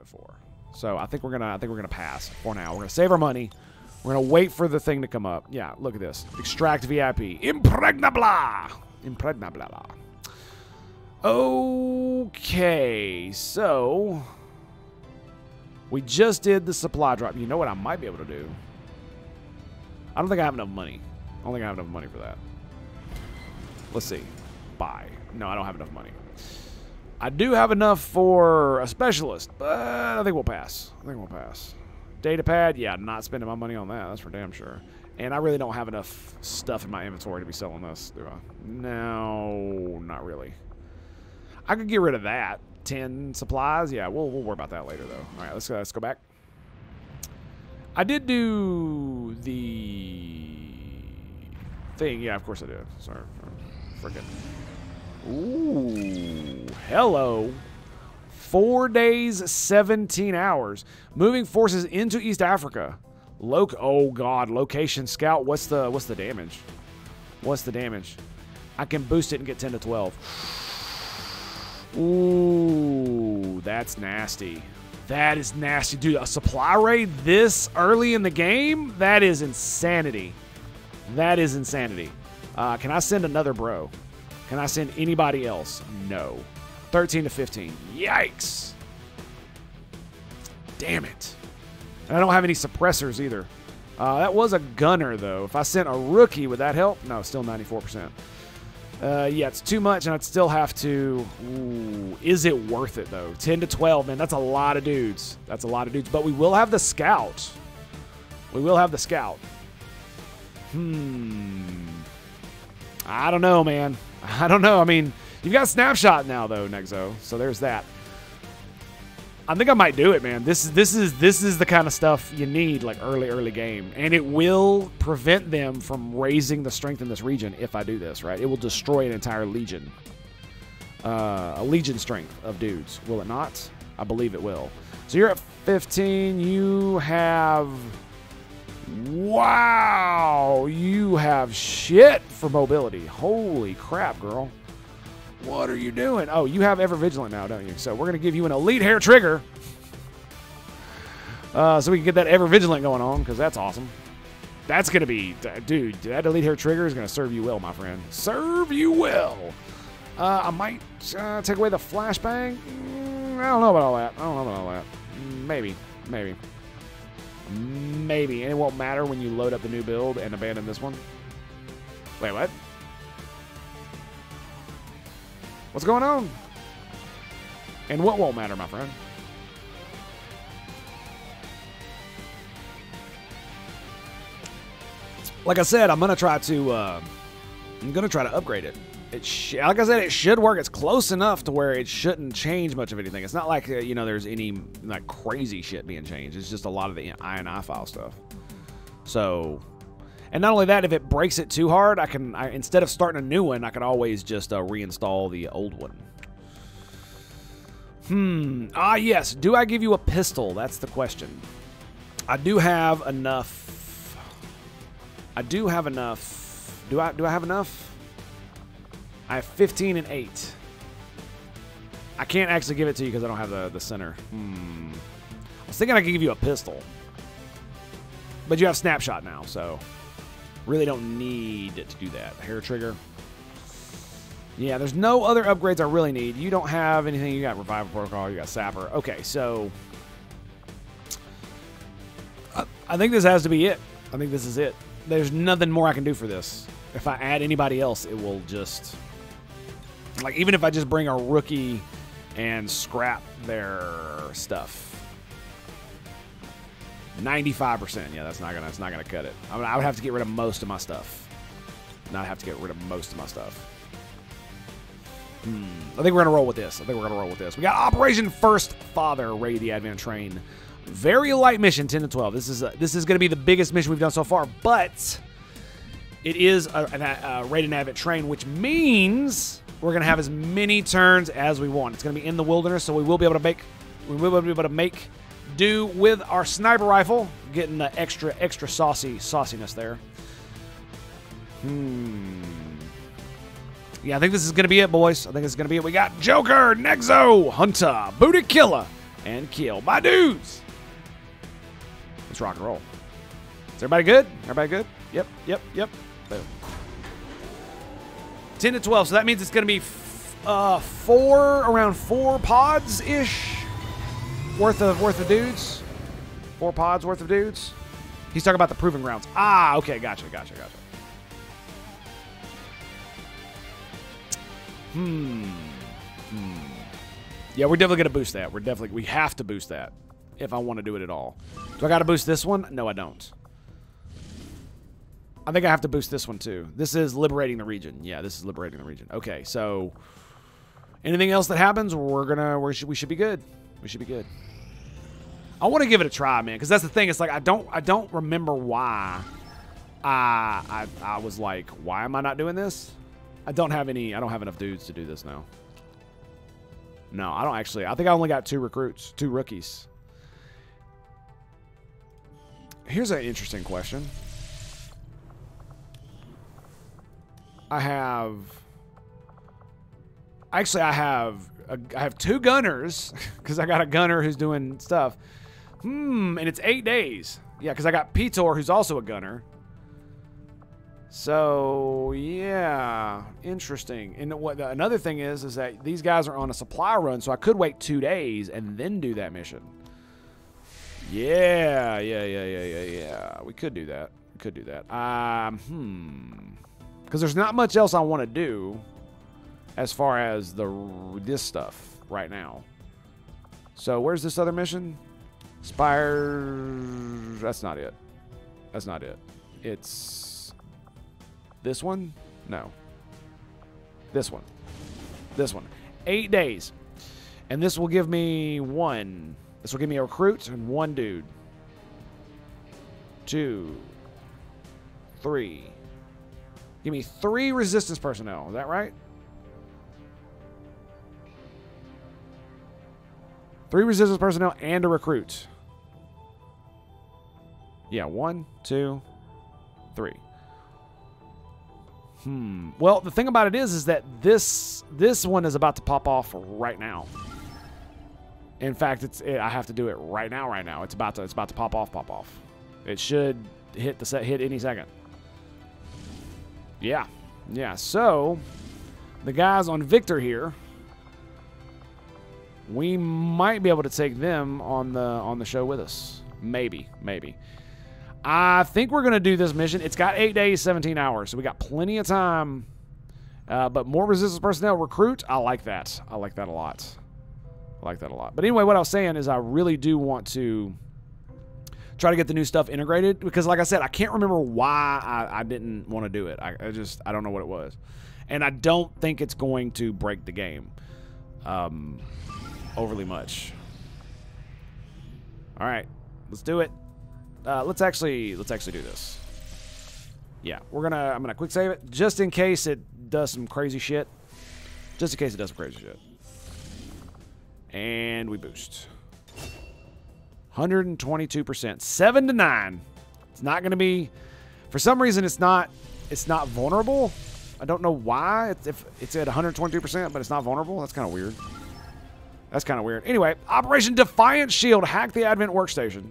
it for. So I think we're gonna I think we're gonna pass for now. We're gonna save our money. We're gonna wait for the thing to come up. Yeah, look at this. Extract VIP. Impregnabla. Impregnabla. Okay, so we just did the supply drop. You know what I might be able to do? I don't think I have enough money. I don't think I have enough money for that. Let's see. Buy. No, I don't have enough money. I do have enough for a specialist, but I think we'll pass. I think we'll pass. Data pad, yeah, not spending my money on that. That's for damn sure. And I really don't have enough stuff in my inventory to be selling this, do I? No, not really. I could get rid of that. 10 supplies. Yeah, we'll, we'll worry about that later, though. All right, let's, uh, let's go back. I did do the thing. Yeah, of course I did. Sorry. Freaking. Ooh, hello. Four days, 17 hours. Moving forces into East Africa. Loc oh god, location scout. What's the what's the damage? What's the damage? I can boost it and get 10 to 12. Ooh, that's nasty. That is nasty. Dude, a supply raid this early in the game? That is insanity. That is insanity. Uh, can I send another bro? Can I send anybody else? No. 13 to 15. Yikes. Damn it. And I don't have any suppressors either. Uh, that was a gunner, though. If I sent a rookie, would that help? No, still 94%. Uh, yeah, it's too much, and I'd still have to. Ooh, is it worth it though? Ten to twelve, man. That's a lot of dudes. That's a lot of dudes. But we will have the scout. We will have the scout. Hmm. I don't know, man. I don't know. I mean, you've got snapshot now though, Nexo. So there's that. I think I might do it, man. This is this is this is the kind of stuff you need like early early game, and it will prevent them from raising the strength in this region if I do this. Right, it will destroy an entire legion, uh, a legion strength of dudes. Will it not? I believe it will. So you're at 15. You have wow. You have shit for mobility. Holy crap, girl. What are you doing? Oh, you have Ever Vigilant now, don't you? So we're going to give you an Elite Hair Trigger. Uh, so we can get that Ever Vigilant going on, because that's awesome. That's going to be... Dude, that Elite Hair Trigger is going to serve you well, my friend. Serve you well. Uh, I might uh, take away the Flashbang. Mm, I don't know about all that. I don't know about all that. Maybe. Maybe. Maybe. And it won't matter when you load up the new build and abandon this one. Wait, what? What's going on? And what won't matter, my friend? Like I said, I'm gonna try to. Uh, I'm gonna try to upgrade it. It like I said, it should work. It's close enough to where it shouldn't change much of anything. It's not like uh, you know there's any like crazy shit being changed. It's just a lot of the INI file stuff. So, and not only that, if it breaks it too hard, I can I, instead of starting a new one, I can always just uh, reinstall the old one. Hmm. Ah, yes. Do I give you a pistol? That's the question. I do have enough. I do have enough. Do I? Do I have enough? I have 15 and 8. I can't actually give it to you because I don't have the, the center. Hmm. I was thinking I could give you a pistol. But you have snapshot now, so really don't need to do that. Hair trigger. Yeah, there's no other upgrades I really need. You don't have anything. You got revival protocol. You got sapper. Okay, so I, I think this has to be it. I think this is it. There's nothing more I can do for this. If I add anybody else, it will just like even if I just bring a rookie and scrap their stuff. 95%. Yeah, that's not gonna that's not gonna cut it. I, mean, I would have to get rid of most of my stuff. Not have to get rid of most of my stuff. Hmm. I think we're gonna roll with this. I think we're gonna roll with this. We got Operation First Father, raid the Advent Train. Very light mission, 10 to 12. This is a, this is gonna be the biggest mission we've done so far, but it is a, a, a an Advent Train, which means we're gonna have as many turns as we want. It's gonna be in the wilderness, so we will be able to make we will be able to make do with our sniper rifle, getting the extra extra saucy sauciness there. Hmm. Yeah, I think this is gonna be it, boys. I think this is gonna be it. We got Joker, Nexo, Hunter, Booty Killer, And kill my dudes. Let's rock and roll. Is everybody good? Everybody good? Yep, yep, yep. Boom. 10 to 12. So that means it's going to be uh, four, around four pods ish worth of worth of dudes. Four pods worth of dudes. He's talking about the proving grounds. Ah, okay, gotcha, gotcha, gotcha. Hmm. Hmm. Yeah, we're definitely gonna boost that. We're definitely we have to boost that if I want to do it at all. Do I got to boost this one? No, I don't. I think I have to boost this one too. This is liberating the region. Yeah, this is liberating the region. Okay, so anything else that happens, we're gonna we should we should be good. We should be good. I want to give it a try, man, because that's the thing. It's like I don't I don't remember why I, I I was like, why am I not doing this? I don't have any. I don't have enough dudes to do this now. No, I don't actually. I think I only got two recruits, two rookies. Here's an interesting question. I have. Actually, I have. A, I have two gunners because I got a gunner who's doing stuff. Hmm, and it's eight days. Yeah, because I got Pitor, who's also a gunner. So yeah, interesting. And what another thing is, is that these guys are on a supply run, so I could wait two days and then do that mission. Yeah, yeah, yeah, yeah, yeah, yeah. We could do that. We could do that. Um, hmm. Because there's not much else I want to do as far as the this stuff right now. So where's this other mission? Spire. That's not it. That's not it. It's this one. No. This one. This one. Eight days, and this will give me one. This will give me a recruit and one dude. Two. Three. Give me three resistance personnel. Is that right? Three resistance personnel and a recruit. Yeah, one, two, three. Hmm. Well, the thing about it is, is that this this one is about to pop off right now. In fact, it's it, I have to do it right now. Right now, it's about to it's about to pop off. Pop off. It should hit the set hit any second. Yeah, yeah. So the guys on Victor here, we might be able to take them on the on the show with us. Maybe, maybe. I think we're gonna do this mission. It's got eight days, 17 hours, so we got plenty of time. Uh, but more resistance personnel recruit, I like that. I like that a lot. I like that a lot. But anyway, what I was saying is I really do want to try to get the new stuff integrated because, like I said, I can't remember why I, I didn't want to do it. I, I, just I don't know what it was, and I don't think it's going to break the game um, overly much. All right, let's do it. Uh, let's actually let's actually do this. Yeah, we're gonna I'm gonna quick save it just in case it does some crazy shit. Just in case it does some crazy shit. And we boost. 122%. 7 to 9. It's not going to be for some reason it's not it's not vulnerable. I don't know why. It's if it's at 122%, but it's not vulnerable. That's kind of weird. That's kind of weird. Anyway, Operation Defiant Shield hack the Advent workstation.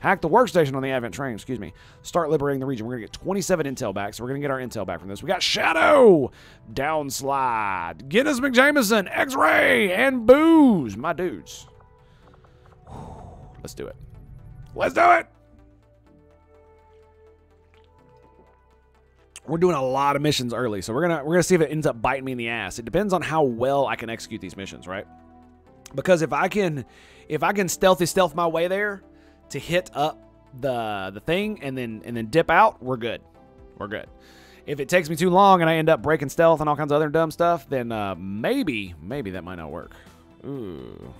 Hack the workstation on the Advent train, excuse me. Start liberating the region. We're going to get 27 intel back, so we're going to get our intel back from this. We got Shadow, Downslide, Guinness McJameson, X-Ray, and Booze. My dudes. Let's do it. Let's do it. We're doing a lot of missions early, so we're gonna we're gonna see if it ends up biting me in the ass. It depends on how well I can execute these missions, right? Because if I can if I can stealthy stealth my way there to hit up the the thing and then and then dip out, we're good. We're good. If it takes me too long and I end up breaking stealth and all kinds of other dumb stuff, then uh, maybe maybe that might not work. Ooh,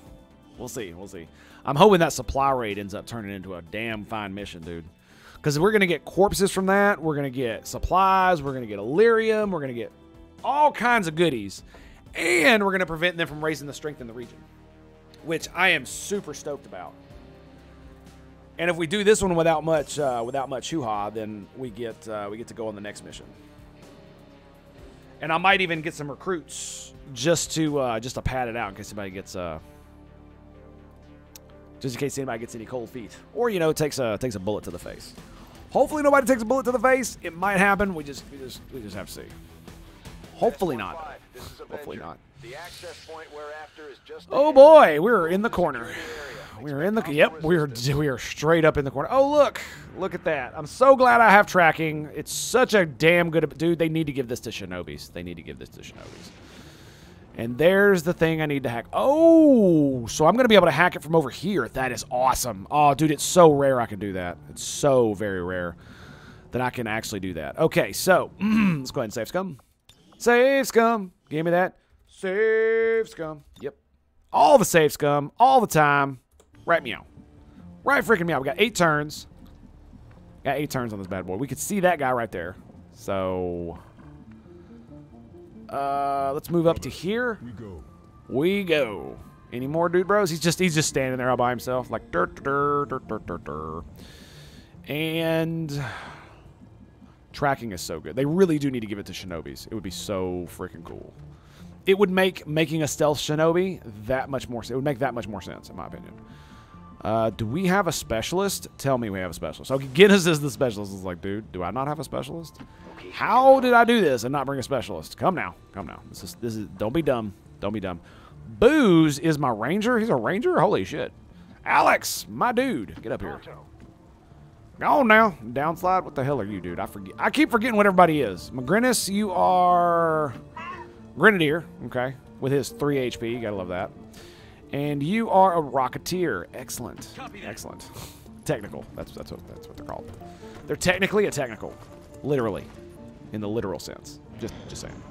we'll see. We'll see. I'm hoping that supply raid ends up turning into a damn fine mission, dude. Because we're going to get corpses from that. We're going to get supplies. We're going to get Elerium. We're going to get all kinds of goodies. And we're going to prevent them from raising the strength in the region, which I am super stoked about. And if we do this one without much, uh, without much hoo-ha, then we get uh, we get to go on the next mission. And I might even get some recruits just to uh, just to pad it out in case somebody gets uh, just in case anybody gets any cold feet, or you know, takes a takes a bullet to the face. Hopefully, nobody takes a bullet to the face. It might happen. We just we just we just have to see. Hopefully not. Hopefully not. Oh boy, we're in the corner. We're in the yep. We're we are straight up in the corner. Oh look, look at that. I'm so glad I have tracking. It's such a damn good dude. They need to give this to Shinobis. They need to give this to Shinobis. And there's the thing I need to hack. Oh, so I'm going to be able to hack it from over here. That is awesome. Oh, dude, it's so rare I can do that. It's so very rare that I can actually do that. Okay, so let's go ahead and save scum. Save scum. Give me that. Save scum. Yep. All the save scum, all the time. Right meow. Right freaking meow. We got eight turns. Got eight turns on this bad boy. We could see that guy right there. So uh, let's move up to here. We go. We go. Any more dude bros? He's just he's just standing there all by himself, like dirt dirt dirt dirt dirt. And tracking is so good. They really do need to give it to shinobis. It would be so freaking cool. It would make making a stealth shinobi that much more. It would make that much more sense, in my opinion. Uh, do we have a specialist? Tell me we have a specialist. Okay, Guinness is the specialist. Is like, dude, do I not have a specialist? How did I do this and not bring a specialist? Come now, come now. This is this is. Don't be dumb. Don't be dumb. Booze is my ranger. He's a ranger. Holy shit. Alex, my dude, get up here. Go on now. Downslide. What the hell are you, dude? I forget. I keep forgetting what everybody is. McGrinnis, you are Grenadier. Okay, with his three HP. You gotta love that. And you are a Rocketeer. Excellent. Excellent. Technical. That's that's what that's what they're called. They're technically a technical, literally, in the literal sense. Just just saying.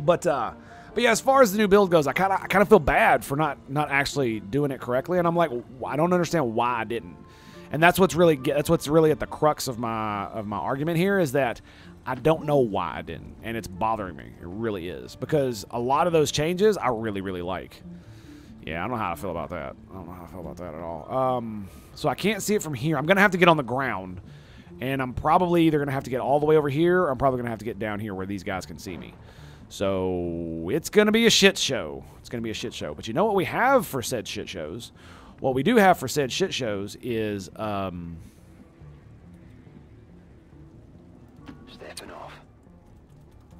But uh, but yeah, as far as the new build goes, I kind of I kind of feel bad for not not actually doing it correctly, and I'm like, I don't understand why I didn't. And that's what's really that's what's really at the crux of my of my argument here is that I don't know why I didn't, and it's bothering me. It really is because a lot of those changes I really really like. Yeah, I don't know how I feel about that. I don't know how I feel about that at all. Um, so I can't see it from here. I'm going to have to get on the ground. And I'm probably either going to have to get all the way over here or I'm probably going to have to get down here where these guys can see me. So it's going to be a shit show. It's going to be a shit show. But you know what we have for said shit shows? What we do have for said shit shows is... Um, Stepping off.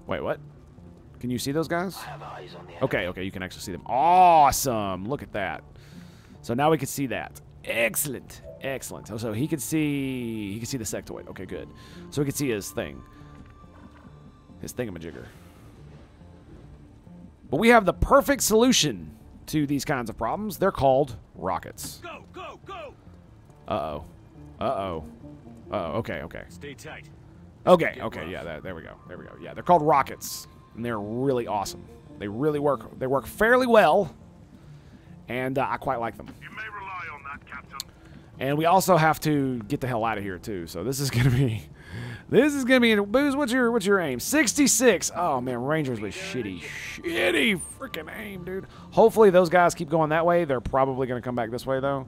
Wait, what? Can you see those guys? Okay, okay, you can actually see them. Awesome. Look at that. So now we can see that. Excellent. Excellent. So, so he could see he could see the sectoid. Okay, good. So we could see his thing. His thingamajigger. But we have the perfect solution to these kinds of problems. They're called rockets. Go, go, go. Uh-oh. Uh-oh. Uh-oh. Okay, okay. Stay tight. Okay, okay, yeah, that, there we go. There we go. Yeah, they're called rockets and they're really awesome. They really work. They work fairly well, and uh, I quite like them. You may rely on that, Captain. And we also have to get the hell out of here too. So this is gonna be, this is gonna be. Booze, what's your what's your aim? 66. Oh man, Rangers with shitty, shitty freaking aim, dude. Hopefully those guys keep going that way. They're probably gonna come back this way though,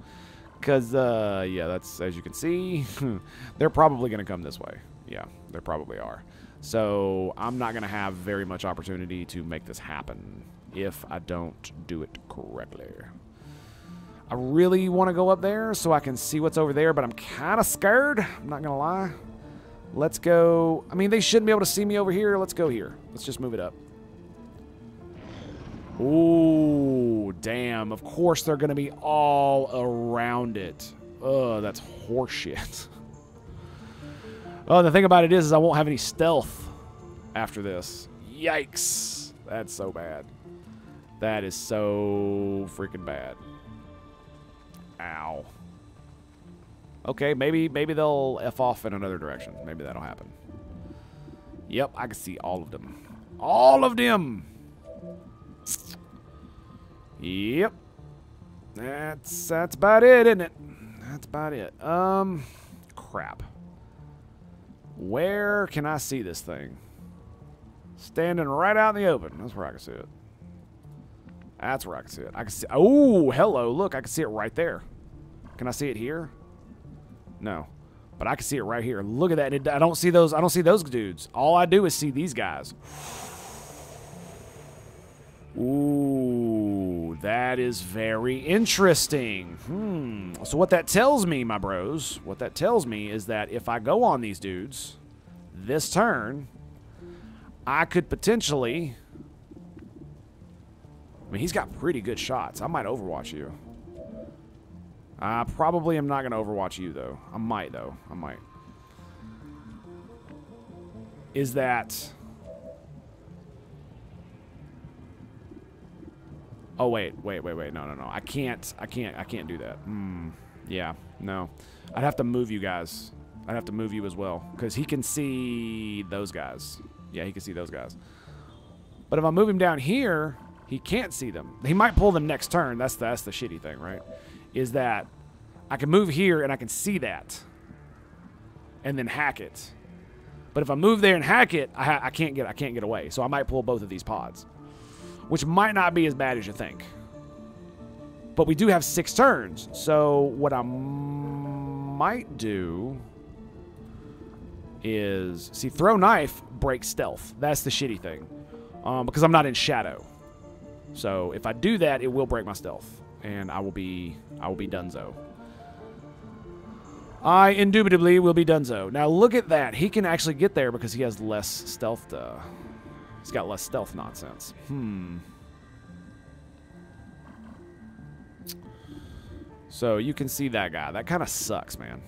because uh, yeah, that's as you can see, they're probably gonna come this way. Yeah, they probably are. So I'm not going to have very much opportunity to make this happen if I don't do it correctly. I really want to go up there so I can see what's over there, but I'm kind of scared. I'm not going to lie. Let's go. I mean, they shouldn't be able to see me over here. Let's go here. Let's just move it up. Ooh, damn. Of course they're going to be all around it. Oh, that's horseshit. Oh, the thing about it is, is I won't have any stealth after this. Yikes. That's so bad. That is so freaking bad. Ow. Okay, maybe maybe they'll F off in another direction. Maybe that'll happen. Yep, I can see all of them. All of them! Yep. That's that's about it, isn't it? That's about it. Um crap. Where can I see this thing? Standing right out in the open. That's where I can see it. That's where I can see it. I can see. Oh, hello! Look, I can see it right there. Can I see it here? No, but I can see it right here. Look at that! It, I don't see those. I don't see those dudes. All I do is see these guys. Ooh, that is very interesting. Hmm. So what that tells me, my bros, what that tells me is that if I go on these dudes this turn, I could potentially... I mean, he's got pretty good shots. I might overwatch you. I probably am not going to overwatch you, though. I might, though. I might. Is that... Oh wait, wait, wait, wait. No, no, no. I can't. I can't. I can't do that. Hmm. Yeah. No. I'd have to move you guys. I'd have to move you as well because he can see those guys. Yeah, he can see those guys. But if I move him down here, he can't see them. He might pull them next turn. That's the, that's the shitty thing, right? Is that I can move here and I can see that, and then hack it. But if I move there and hack it, I, I can't get I can't get away. So I might pull both of these pods which might not be as bad as you think. But we do have six turns, so what I might do is see throw knife breaks stealth. That's the shitty thing, um, because I'm not in shadow. So if I do that, it will break my stealth, and I will be I will be donezo. I indubitably will be donezo. Now look at that. He can actually get there because he has less stealth. To, He's got less stealth nonsense. Hmm. So you can see that guy. That kind of sucks, man.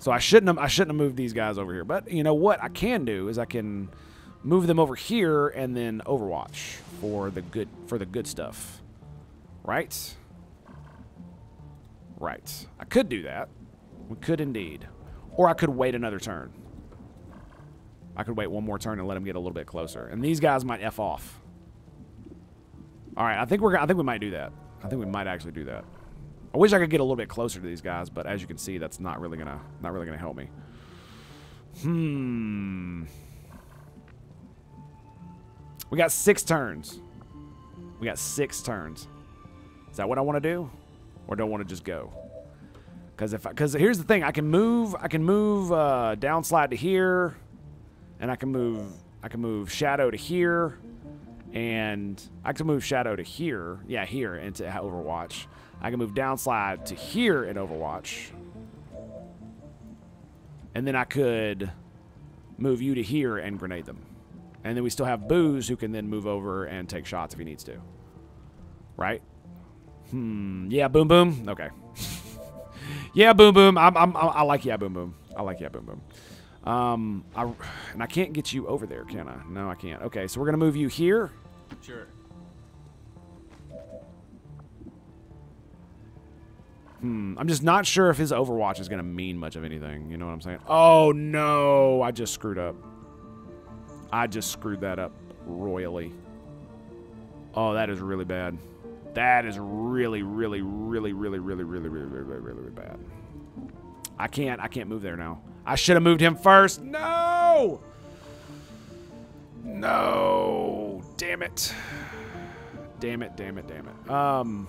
So I shouldn't have I shouldn't have moved these guys over here. But you know what I can do is I can move them over here and then Overwatch for the good for the good stuff. Right? Right. I could do that. We could indeed. Or I could wait another turn. I could wait one more turn and let him get a little bit closer. And these guys might F off. All right, I think we're I think we might do that. I think we might actually do that. I wish I could get a little bit closer to these guys, but as you can see, that's not really gonna not really gonna help me. Hmm. We got six turns. We got six turns. Is that what I want to do, or do I want to just go? Because if because here's the thing, I can move I can move uh, down slide to here and I can move I can move shadow to here and I can move shadow to here yeah here into Overwatch. I can move down slide to here in Overwatch. And then I could move you to here and grenade them. And then we still have Booze who can then move over and take shots if he needs to. Right? Hmm. Yeah boom boom? Okay. Yeah boom boom. I'm, I'm, I like yeah boom boom. I like yeah boom boom um, I, and I can't get you over there, can I? No, I can't. Okay, so we're going to move you here. Sure. Hmm, I'm just not sure if his Overwatch is going to mean much of anything. You know what I'm saying? Oh, no. I just screwed up. I just screwed that up royally. Oh, that is really bad. That is really, really, really, really, really, really, really, really, really, really bad. I can't. I can't move there now. I should have moved him first. No! No. Damn it. Damn it, damn it, damn it. Um,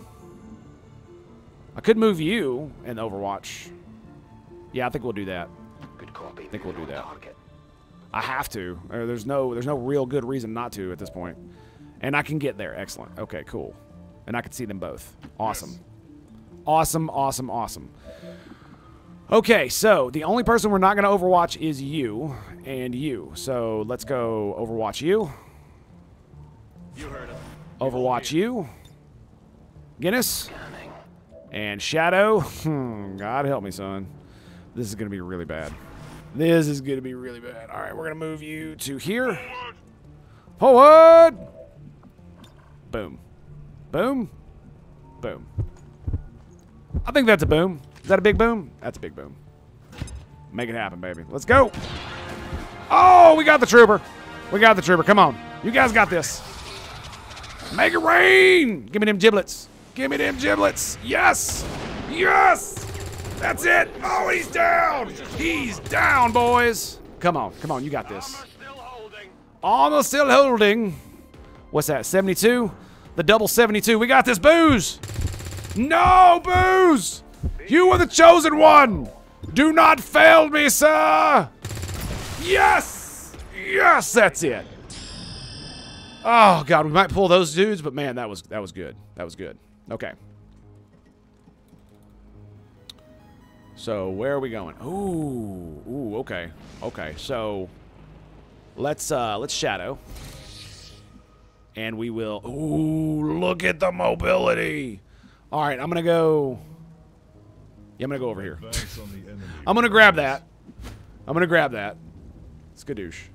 I could move you in Overwatch. Yeah, I think we'll do that. Good copy. I think we'll do that. I have to. There's no there's no real good reason not to at this point. And I can get there. Excellent. Okay, cool. And I can see them both. Awesome. Awesome, awesome, awesome. Okay, so the only person we're not going to overwatch is you and you. So let's go overwatch you. You heard him. Overwatch you. Guinness. And Shadow. Hmm, God help me, son. This is going to be really bad. This is going to be really bad. All right, we're going to move you to here. Forward. Boom. Boom. Boom. I think that's a boom. Is that a big boom? That's a big boom. Make it happen, baby. Let's go. Oh, we got the trooper. We got the trooper. Come on. You guys got this. Make it rain. Give me them giblets. Give me them giblets. Yes. Yes. That's it. Oh, he's down. He's down, boys. Come on. Come on. You got this. Still holding. Almost still holding. What's that? 72? The double 72. We got this, Booze. No, Booze. You are the chosen one! Do not fail me, sir! Yes! Yes, that's it. Oh god, we might pull those dudes, but man, that was that was good. That was good. Okay. So where are we going? Ooh, ooh, okay, okay. So let's uh let's shadow, and we will. Ooh, look at the mobility. All right, I'm gonna go. Yeah, I'm gonna go over here. Advance on the enemy. I'm gonna grab that. I'm gonna grab that. Skadoosh.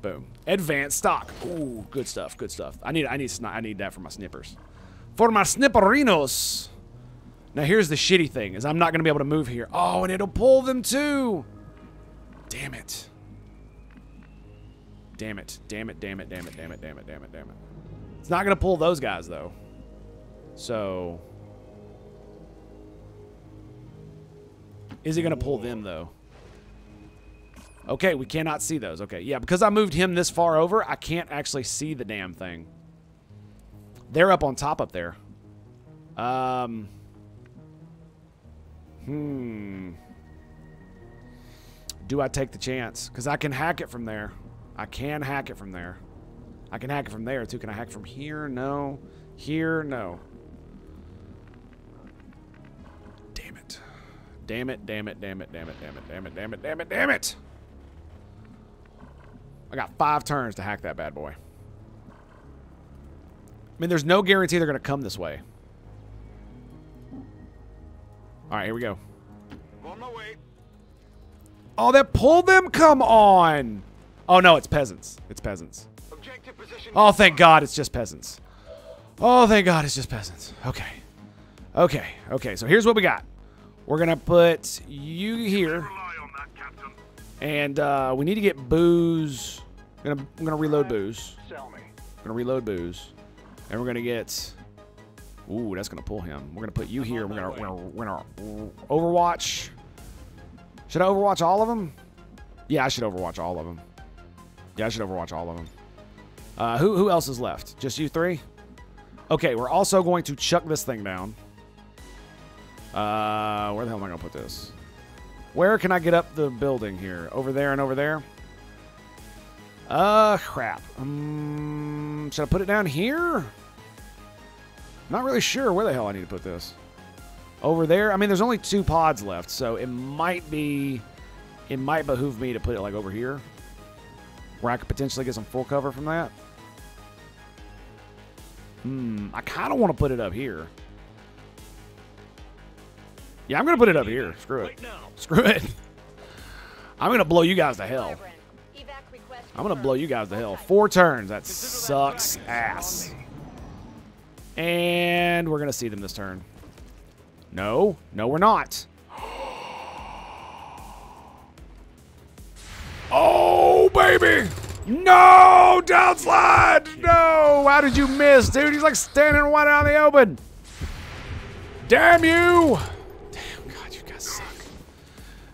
Boom. Advanced stock. Ooh, good stuff. Good stuff. I need. I need. I need that for my snippers. For my snipperinos. Now here's the shitty thing: is I'm not gonna be able to move here. Oh, and it'll pull them too. Damn it. Damn it. Damn it. Damn it. Damn it. Damn it. Damn it. Damn it. Damn it. It's not gonna pull those guys though. So. Is he gonna pull them though? Okay, we cannot see those. Okay, yeah, because I moved him this far over, I can't actually see the damn thing. They're up on top up there. Um. Hmm. Do I take the chance? Because I can hack it from there. I can hack it from there. I can hack it from there too. Can I hack from here? No. Here? No. Damn it, damn it, damn it, damn it, damn it, damn it, damn it, damn it, damn it. I got five turns to hack that bad boy. I mean, there's no guarantee they're going to come this way. All right, here we go. On my way. Oh, that pulled them? Come on. Oh, no, it's peasants. It's peasants. Objective position. Oh, thank God it's just peasants. Oh, thank God it's just peasants. Okay. Okay. Okay, so here's what we got. We're going to put you here. Rely on that, Captain. And uh, we need to get booze. I'm gonna, I'm gonna reload booze. Sell me. gonna reload booze, and we're gonna get. Ooh, that's gonna pull him. We're gonna put you here. We're gonna, we're gonna, we're gonna Overwatch. Should I Overwatch all of them? Yeah, I should Overwatch all of them. Yeah, I should Overwatch all of them. Uh, who who else is left? Just you three? Okay, we're also going to chuck this thing down. Uh, where the hell am I gonna put this? Where can I get up the building here? Over there and over there? Uh, crap. Um, should I put it down here? Not really sure where the hell I need to put this. Over there? I mean, there's only two pods left, so it might be... It might behoove me to put it, like, over here. Where I could potentially get some full cover from that. Hmm, I kind of want to put it up here. Yeah, I'm going to put it up here. Screw it. Screw it. I'm going to blow you guys to hell. I'm gonna blow you guys to hell. Four turns. That sucks ass. And we're gonna see them this turn. No, no, we're not. Oh baby! No, downslide! No! How did you miss, dude? He's like standing wide out in the open. Damn you!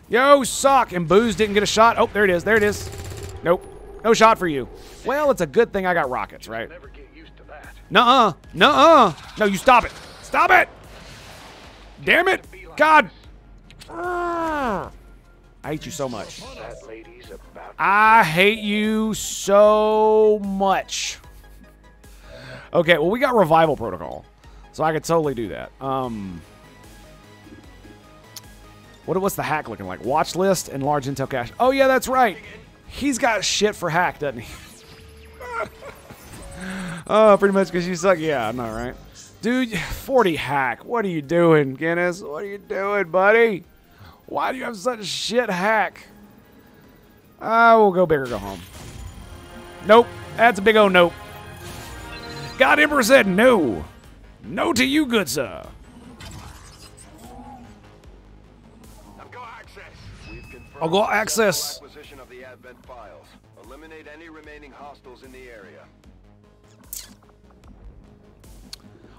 Yo, suck! And Booze didn't get a shot. Oh, there it is. There it is. Nope. No shot for you. Well, it's a good thing I got rockets, right? Never get used to that. Nuh-uh. Nuh-uh. No, you stop it. Stop it. Damn it. God. I hate you so much. That lady's about. I hate you so much. Okay, well, we got revival protocol. So I could totally do that. Um, what, what's the hack looking like? Watch list and large intel cache. Oh, yeah, that's right. He's got shit for hack, doesn't he? oh, pretty much because you suck. Yeah, I know, right? Dude, 40 hack. What are you doing, Guinness? What are you doing, buddy? Why do you have such a shit hack? I will go big or go home. Nope. That's a big old nope. God Emperor said no. No to you, good sir. We've confirmed I'll go access. Acquisition of the Advent files. Eliminate any remaining hostiles in the area.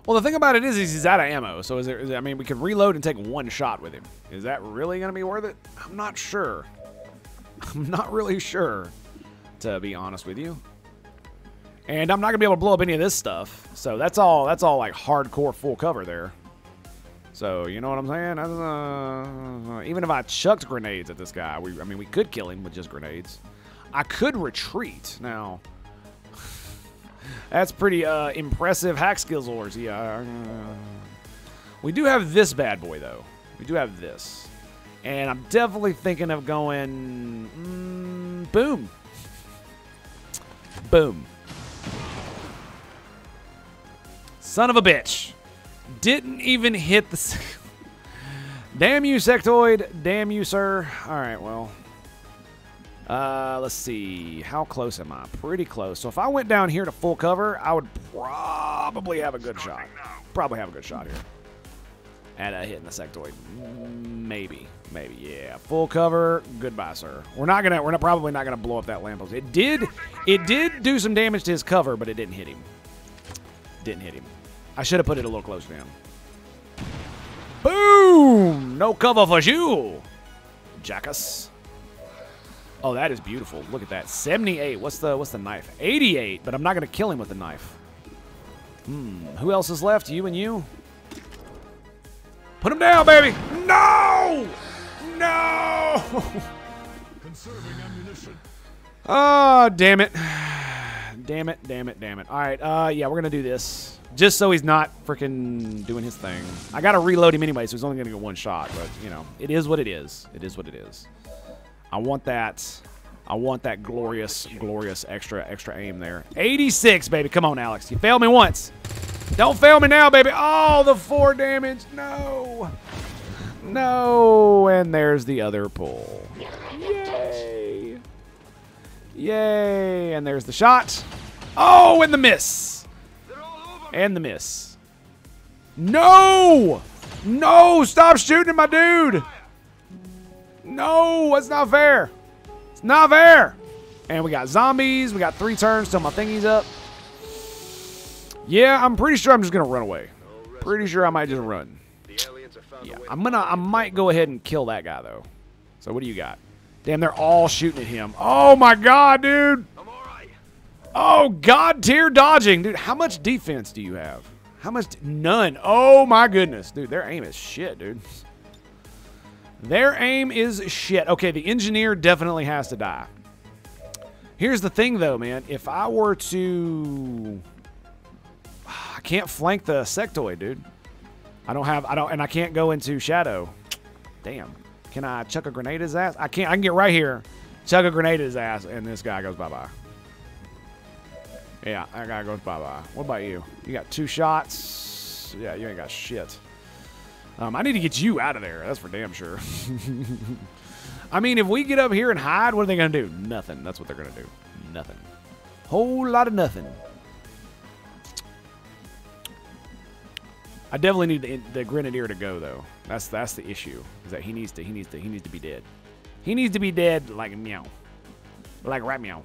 Well, the thing about it is, is he's out of ammo. So is there? Is, I mean, we could reload and take one shot with him. Is that really going to be worth it? I'm not sure. I'm not really sure, to be honest with you. And I'm not gonna be able to blow up any of this stuff. So that's all. That's all like hardcore full cover there. So you know what I'm saying? Uh, even if I chucked grenades at this guy, we, I mean, we could kill him with just grenades. I could retreat now. That's pretty uh, impressive hack skills, Ors. Yeah. We do have this bad boy, though. We do have this. And I'm definitely thinking of going... Mm, boom. Boom. Son of a bitch. Didn't even hit the... Damn you, Sectoid. Damn you, sir. All right, well. Uh, let's see. How close am I? Pretty close. So if I went down here to full cover, I would probably have a good shot. Probably have a good shot here. At uh, hitting the sectoid. Maybe. Maybe. Yeah. Full cover. Goodbye, sir. We're not gonna. We're not probably not gonna blow up that lamppost. It did. It did do some damage to his cover, but it didn't hit him. Didn't hit him. I should have put it a little closer down. Boom! No cover for you, jackass. Oh, that is beautiful. Look at that. 78. What's the what's the knife? 88, but I'm not going to kill him with the knife. Hmm. Who else is left? You and you? Put him down, baby! No! No! Oh, damn it. Damn it, damn it, damn it. All right, uh, yeah, we're going to do this. Just so he's not freaking doing his thing. I got to reload him anyway, so he's only going to get one shot. But, you know, it is what it is. It is what it is. I want that. I want that glorious, glorious extra, extra aim there. 86, baby. Come on, Alex. You failed me once. Don't fail me now, baby. Oh, the four damage. No. No. And there's the other pull. Yay. Yay. And there's the shot. Oh, and the miss. And the miss. No. No. Stop shooting my dude. No, that's not fair. It's not fair. And we got zombies. We got three turns till my thingy's up. Yeah, I'm pretty sure I'm just gonna run away. Pretty sure I might just run. Yeah, I'm gonna. I might go ahead and kill that guy though. So what do you got? Damn, they're all shooting at him. Oh my god, dude. Oh god tier dodging, dude. How much defense do you have? How much? None. Oh my goodness, dude. Their aim is shit, dude. Their aim is shit. Okay, the engineer definitely has to die. Here's the thing, though, man. If I were to, I can't flank the sectoid, dude. I don't have. I don't, and I can't go into shadow. Damn. Can I chuck a grenade at his ass? I can't. I can get right here, chuck a grenade at his ass, and this guy goes bye bye. Yeah, that guy goes bye bye. What about you? You got two shots. Yeah, you ain't got shit. Um, I need to get you out of there. That's for damn sure. I mean, if we get up here and hide, what are they going to do? Nothing. That's what they're going to do. Nothing. Whole lot of nothing. I definitely need the, the grenadier to go though. That's that's the issue. Is that he needs to he needs to he needs to be dead. He needs to be dead like meow, like rat meow.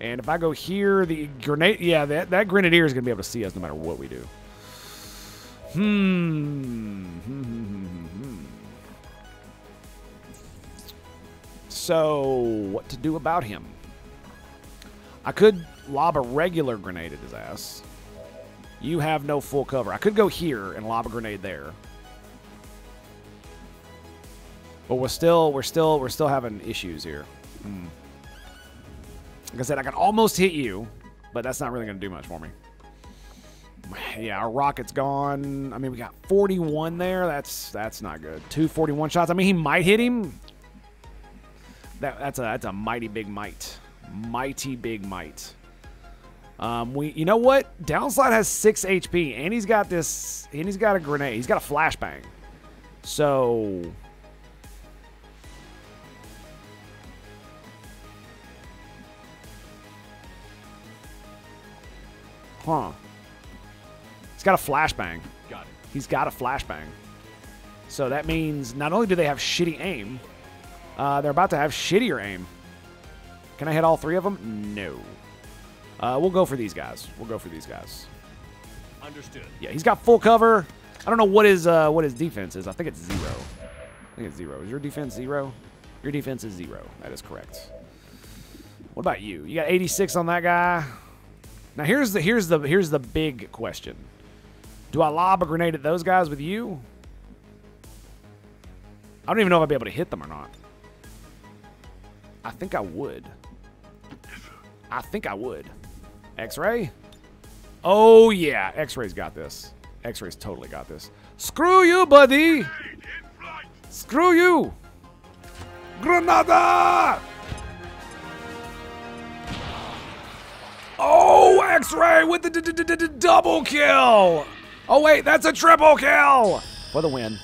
And if I go here, the grenade, yeah, that that grenadier is gonna be able to see us no matter what we do. Hmm. So, what to do about him? I could lob a regular grenade at his ass. You have no full cover. I could go here and lob a grenade there. But we're still we're still we're still having issues here. Hmm. Like I said, I can almost hit you, but that's not really going to do much for me. Yeah, our rocket's gone. I mean, we got 41 there. That's that's not good. Two 41 shots. I mean, he might hit him. That that's a that's a mighty big might. Mighty big might. Um, we you know what? Downslide has six HP, and he's got this, and he's got a grenade. He's got a flashbang. So Huh. He's got a flashbang. Got it. He's got a flashbang. So that means not only do they have shitty aim, uh, they're about to have shittier aim. Can I hit all three of them? No. Uh, we'll go for these guys. We'll go for these guys. Understood. Yeah, he's got full cover. I don't know what his uh, what his defense is. I think it's zero. I think it's zero. Is your defense zero? Your defense is zero. That is correct. What about you? You got 86 on that guy. Now here's the here's the here's the big question. Do I lob a grenade at those guys with you? I don't even know if I'd be able to hit them or not. I think I would. I think I would. X-ray. Oh yeah, X-ray's got this. X-ray's totally got this. Screw you, buddy. Screw you. Granada. Oh, X-ray with the double kill. Oh wait, that's a triple kill for the win.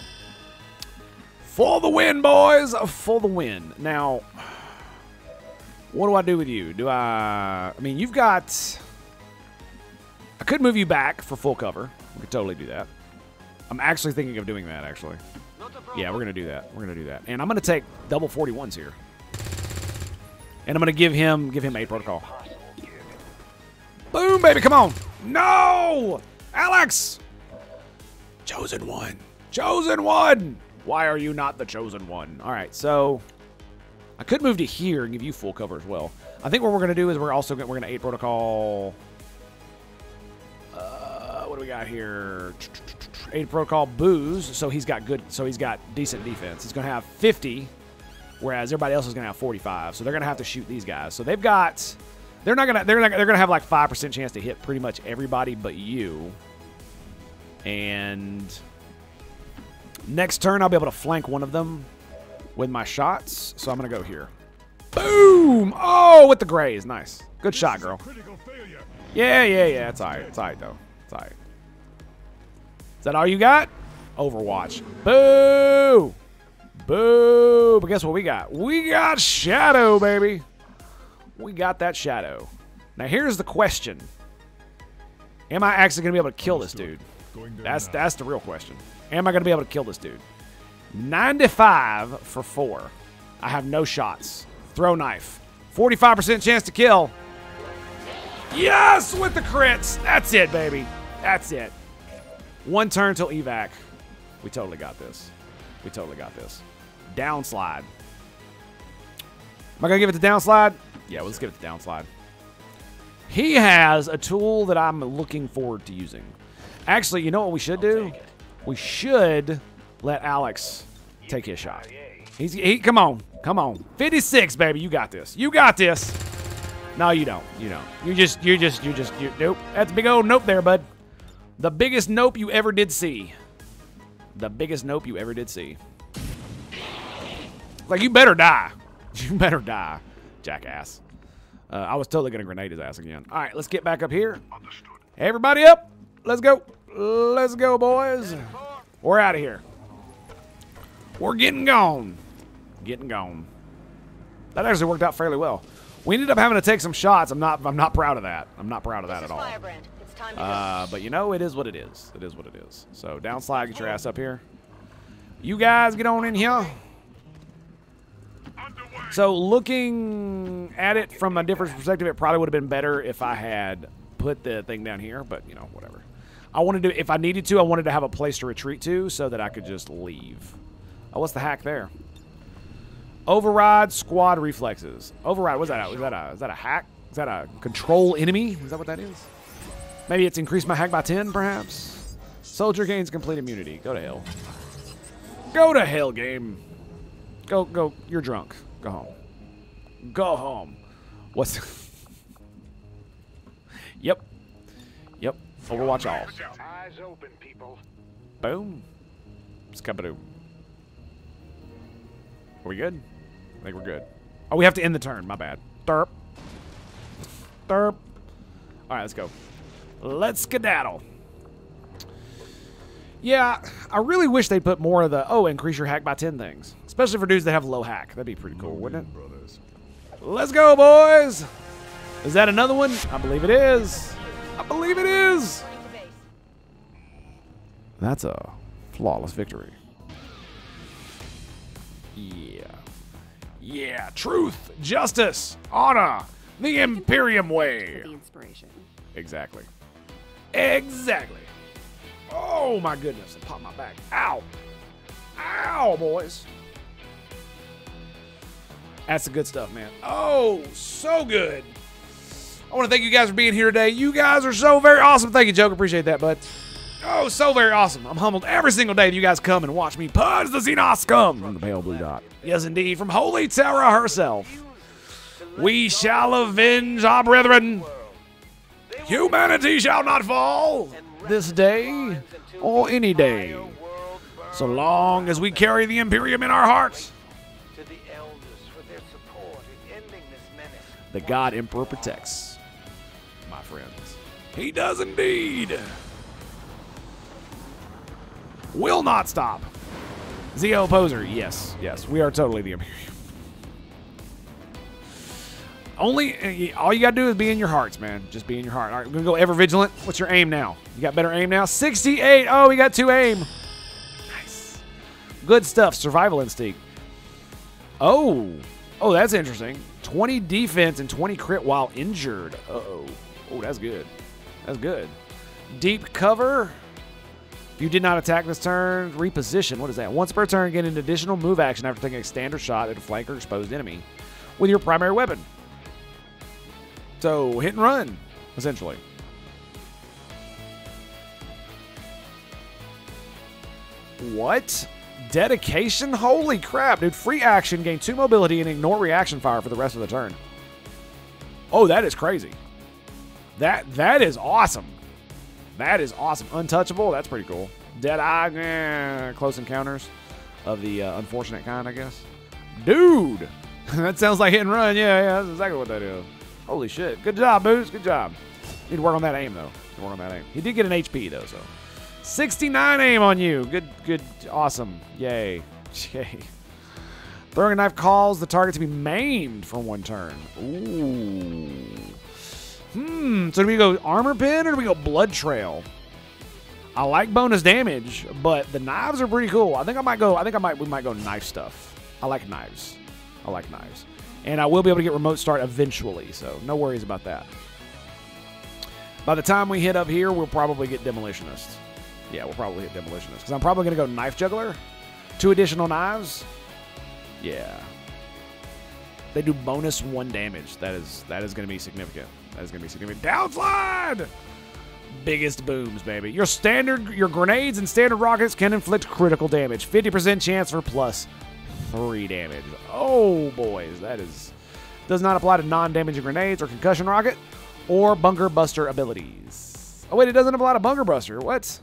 For the win, boys. For the win. Now, what do I do with you? Do I? I mean, you've got. I could move you back for full cover. We could totally do that. I'm actually thinking of doing that. Actually, yeah, we're gonna do that. We're gonna do that, and I'm gonna take double 41s here, and I'm gonna give him give him a protocol. Boom, baby, come on! No, Alex, chosen one, chosen one. Why are you not the chosen one? All right, so I could move to here and give you full cover as well. I think what we're gonna do is we're also gonna, we're gonna aid protocol. Uh, what do we got here? Eight protocol booze. So he's got good. So he's got decent defense. He's gonna have 50, whereas everybody else is gonna have 45. So they're gonna have to shoot these guys. So they've got. They're not gonna. They're not, they're gonna have like five percent chance to hit pretty much everybody but you. And next turn, I'll be able to flank one of them with my shots. So I'm gonna go here. Boom! Oh, with the grays. Nice. Good shot, girl. Yeah, yeah, yeah. It's alright. It's alright though. It's alright. Is that all you got? Overwatch. Boo! Boo! But guess what we got? We got Shadow, baby. We got that Shadow. Now here's the question. Am I actually gonna be able to kill this dude? That's that's the real question. Am I gonna be able to kill this dude? 95 for four. I have no shots. Throw knife. 45% chance to kill. Yes, with the crits. That's it, baby. That's it. One turn till evac. We totally got this. We totally got this. Down slide. Am I gonna give it the downslide? Yeah, well, let's give it the downslide. He has a tool that I'm looking forward to using. Actually, you know what we should do? We should let Alex take his shot. He's he. Come on, come on. 56, baby. You got this. You got this. No, you don't. You don't. You just, you just, you just, you, nope. That's a big old nope there, bud. The biggest nope you ever did see. The biggest nope you ever did see. Like, you better die. You better die, jackass. Uh, I was totally going to grenade his ass again. All right, let's get back up here. Everybody up. Let's go. Let's go, boys. We're out of here. We're getting gone. Getting gone. That actually worked out fairly well. We ended up having to take some shots. I'm not. I'm not proud of that. I'm not proud of that at all. Firebrand. It's time to go. Uh, but you know, it is what it is. It is what it is. So downslide, get your ass up here. You guys get on in here. So looking at it from a different perspective, it probably would have been better if I had put the thing down here. But you know, whatever. I wanted to, if I needed to, I wanted to have a place to retreat to so that I could just leave. Oh, what's the hack there? Override squad reflexes. Override. What's that? Is that a is that a hack? Is that a control enemy? Is that what that is? Maybe it's increased my hack by 10, perhaps? Soldier gains complete immunity. Go to hell. Go to hell, game. Go, go. You're drunk. Go home. Go home. What's. yep. Yep. Overwatch all. Eyes open, people. Boom. Skabadoom. Are we good? I think we're good. Oh, we have to end the turn. My bad. Derp. Derp. All right, let's go. Let's skedaddle. Yeah, I really wish they'd put more of the, oh, increase your hack by 10 things. Especially for dudes that have low hack. That'd be pretty cool, wouldn't it? brothers. Let's go, boys. Is that another one? I believe it is. I believe it is. Returning to base. That's a flawless victory. Yeah. Yeah. Truth, justice, honor, the Imperium way. The inspiration. Exactly. Exactly. Oh my goodness. It popped my back. Ow. Ow, boys. That's the good stuff, man. Oh, so good. I want to thank you guys for being here today. You guys are so very awesome. Thank you, Joke. Appreciate that, bud. Oh, so very awesome. I'm humbled every single day that you guys come and watch me purge the Xenos scum from the pale blue dot. Yes, indeed, from Holy Terra herself. We shall avenge our brethren. Humanity shall not fall this day or any day, so long as we carry the Imperium in our hearts. The God Emperor protects, my friends. He does indeed. Will not stop. ZL Poser, yes, yes, we are totally the Imperium. Only, uh, all you gotta do is be in your hearts, man. Just be in your heart. All right, we're gonna go ever vigilant. What's your aim now? You got better aim now? 68. Oh, we got two aim. Nice. Good stuff. Survival instinct. Oh, oh, that's interesting. 20 defense and 20 crit while injured. Uh oh. Oh, that's good. That's good. Deep cover. If you did not attack this turn, reposition. What is that? Once per turn, get an additional move action after taking a standard shot at a flank or exposed enemy with your primary weapon. So hit and run, essentially. What? Dedication? Holy crap, dude. Free action, gain two mobility, and ignore reaction fire for the rest of the turn. Oh, that is crazy. That that is awesome. That is awesome. Untouchable, that's pretty cool. Dead Eye, eh, close encounters of the uh, unfortunate kind, I guess. Dude, that sounds like hit and run. Yeah, yeah, that's exactly what that is. Holy shit. Good job, Boots. Good job. Need to work on that aim, though. Need to work on that aim. He did get an HP, though, so. 69 aim on you. Good, good, awesome. Yay. Yay. Throwing a knife calls the target to be maimed for one turn. Ooh. Hmm. So do we go armor pin or do we go blood trail? I like bonus damage, but the knives are pretty cool. I think I might go. I think I might. We might go knife stuff. I like knives. I like knives, and I will be able to get remote start eventually. So no worries about that. By the time we hit up here, we'll probably get demolitionist. Yeah, we'll probably hit demolitionist because I'm probably gonna go knife juggler, two additional knives. Yeah. They do bonus one damage. That is that is gonna be significant. That is gonna be significant. Downslide biggest booms, baby. Your standard, your grenades and standard rockets can inflict critical damage. 50% chance for plus three damage. Oh, boys, that is does not apply to non-damaging grenades or concussion rocket or bunker buster abilities. Oh wait, it doesn't apply to bunker buster. What?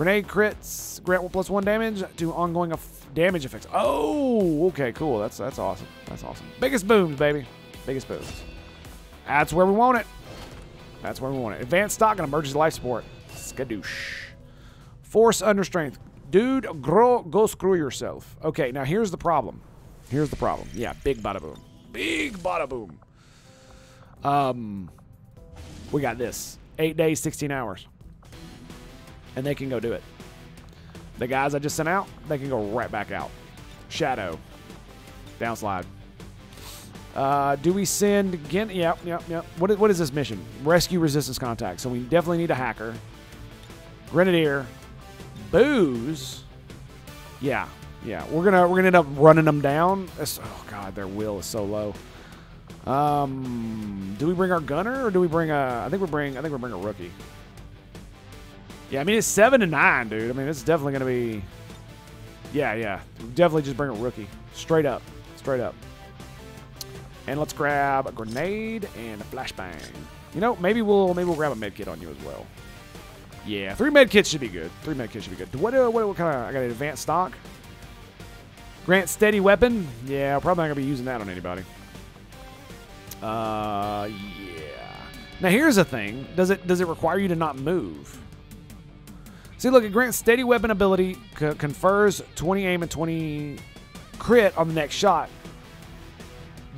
Grenade crits grant plus one damage to ongoing damage effects. Oh, okay, cool. That's that's awesome. That's awesome. Biggest booms, baby. Biggest booms. That's where we want it. That's where we want it. Advanced stock and emergency life support. Skadoosh. Force under strength. Dude, grow, go screw yourself. Okay, now here's the problem. Here's the problem. Yeah, big bada boom. Big bada boom. Um, we got this. Eight days, 16 hours. And they can go do it. The guys I just sent out, they can go right back out. Shadow. Downslide. Uh, do we send again? Yep, yep, yep. What what is this mission? Rescue resistance contact. So we definitely need a hacker. Grenadier. Booze. Yeah, yeah. We're gonna we're gonna end up running them down. That's, oh god, their will is so low. Um, do we bring our gunner or do we bring a? I think we bring. I think we bring a rookie. Yeah, I mean it's seven to nine, dude. I mean it's definitely gonna be. Yeah, yeah. Definitely just bring a rookie. Straight up, straight up. And let's grab a grenade and a flashbang. You know, maybe we'll maybe we'll grab a med kit on you as well. Yeah, three med kits should be good. Three med kits should be good. What uh, what, what kind of? I got an advanced stock. Grant steady weapon. Yeah, probably not gonna be using that on anybody. Uh, yeah. Now here's the thing. Does it does it require you to not move? See, look, it grants steady weapon ability, confers 20 aim and 20 crit on the next shot.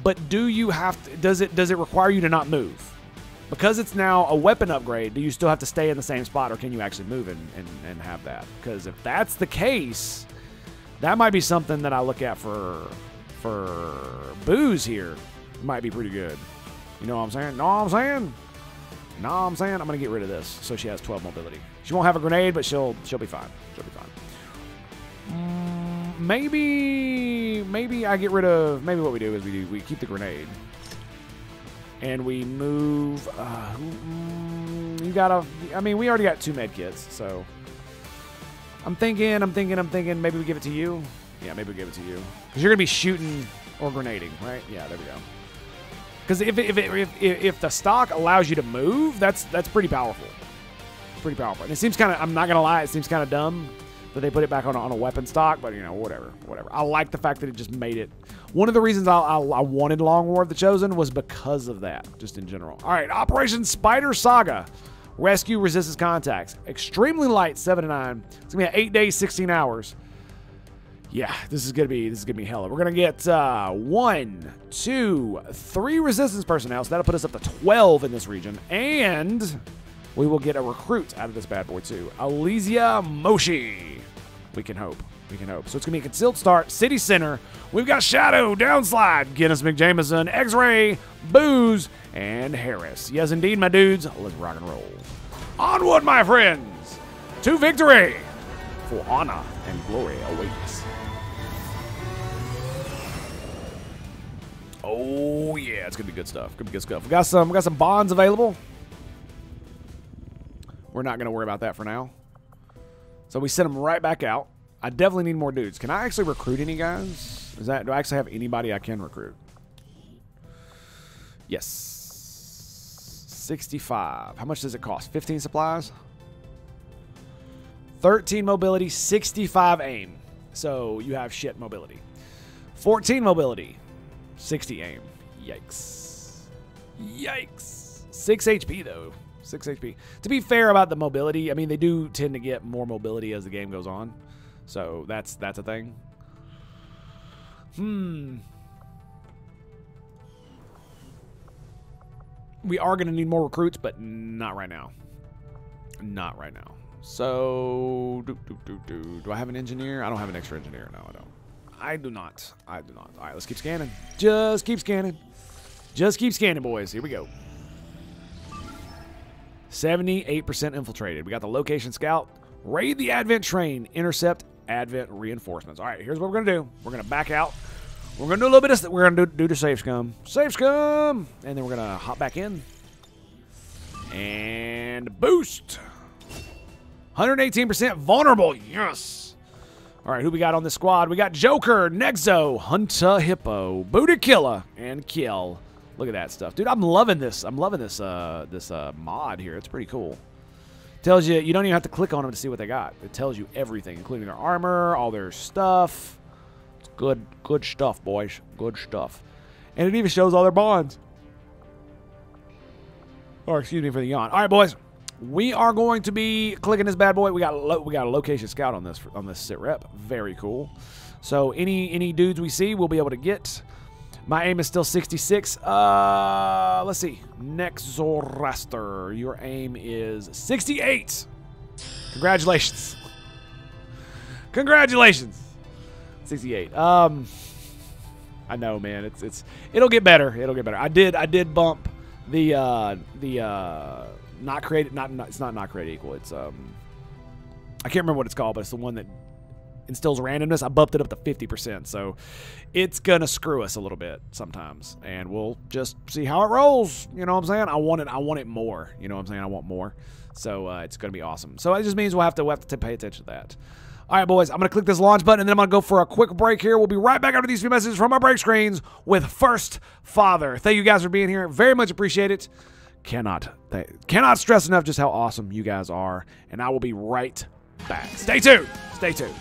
But do you have to, does it does it require you to not move? Because it's now a weapon upgrade, do you still have to stay in the same spot or can you actually move and, and, and have that? Because if that's the case, that might be something that I look at for for booze here. Might be pretty good. You know what I'm saying? Know what I'm saying? What I'm saying? I'm gonna get rid of this so she has 12 mobility. She won't have a grenade, but she'll she'll be fine. She'll be fine. Mm, maybe maybe I get rid of maybe what we do is we do we keep the grenade and we move. Uh, mm, you gotta. I mean, we already got two med kits, so I'm thinking. I'm thinking. I'm thinking. Maybe we give it to you. Yeah, maybe we give it to you because you're gonna be shooting or grenading, right? Yeah, there we go. Because if, if, if, if, the stock allows you to move, that's that's pretty powerful. Pretty powerful. And it seems kind of, I'm not going to lie, it seems kind of dumb that they put it back on a, on a weapon stock, but you know, whatever, whatever. I like the fact that it just made it. One of the reasons I, I, I wanted Long War of the Chosen was because of that, just in general. All right, Operation Spider Saga. Rescue resistance contacts. Extremely light, 7 to 9. It's going to be at 8 days, 16 hours. Yeah, this is gonna be this is gonna be hella. We're gonna get uh, one, two, three resistance personnel, so that'll put us up to twelve in this region, and we will get a recruit out of this bad boy too, Elysia Moshi. We can hope. We can hope. So it's gonna be a concealed start, city center. We've got Shadow, Downslide, Guinness McJameson, X-Ray, Booze, and Harris. Yes, indeed, my dudes. Let's rock and roll. Onward, my friends, to victory. For honor and glory awaits. Oh yeah, it's gonna be good stuff. Gonna be good stuff. We got some we got some bonds available. We're not gonna worry about that for now. So we sent them right back out. I definitely need more dudes. Can I actually recruit any guys? Is that do I actually have anybody I can recruit? Yes. 65. How much does it cost? 15 supplies? 13 mobility, 65 aim. So you have shit mobility. 14 mobility, 60 aim. Yikes. Yikes. 6 HP, though. 6 HP. To be fair about the mobility, I mean, they do tend to get more mobility as the game goes on. So that's that's a thing. Hmm. We are going to need more recruits, but not right now. Not right now. So, do, do, do, do. do I have an engineer? I don't have an extra engineer. No, I don't. I do not. I do not. All right, let's keep scanning. Just keep scanning. Just keep scanning, boys. Here we go. 78% infiltrated. We got the location scout. Raid the Advent train. Intercept Advent reinforcements. All right, here's what we're going to do. We're going to back out. We're going to do a little bit of... We're going to do, do the save scum. Save scum! And then we're going to hop back in. And boost. 118% vulnerable. Yes. All right, who we got on the squad? We got Joker, Nexo, Hunter Hippo, Booty Killer, and Kill. Look at that stuff, dude. I'm loving this. I'm loving this. Uh, this uh, mod here. It's pretty cool. Tells you you don't even have to click on them to see what they got. It tells you everything, including their armor, all their stuff. It's good, good stuff, boys. Good stuff. And it even shows all their bonds. Or excuse me for the yawn. All right, boys. We are going to be clicking this bad boy. We got we got a location scout on this on this sit rep. Very cool. So any any dudes we see, we'll be able to get. My aim is still 66. Uh, let's see. Next Nexoraster, your aim is 68. Congratulations. Congratulations. 68. Um, I know, man. It's it's it'll get better. It'll get better. I did I did bump the uh the uh not created not, not it's not not created equal. It's um I can't remember what it's called, but it's the one that instills randomness. I bumped it up to 50%. So it's to screw us a little bit sometimes. And we'll just see how it rolls. You know what I'm saying? I want it I want it more. You know what I'm saying? I want more. So uh, it's to be awesome. So it just means we'll have to we'll have to pay attention to that. All right, boys, I'm going to click this launch button and then I'm going to go for a quick break here. We'll be right back after these few messages from our break screens with First Father. Thank you guys for being here. Very much appreciate it. Cannot cannot stress enough just how awesome you guys are. And I will be right back. Stay tuned. Stay tuned.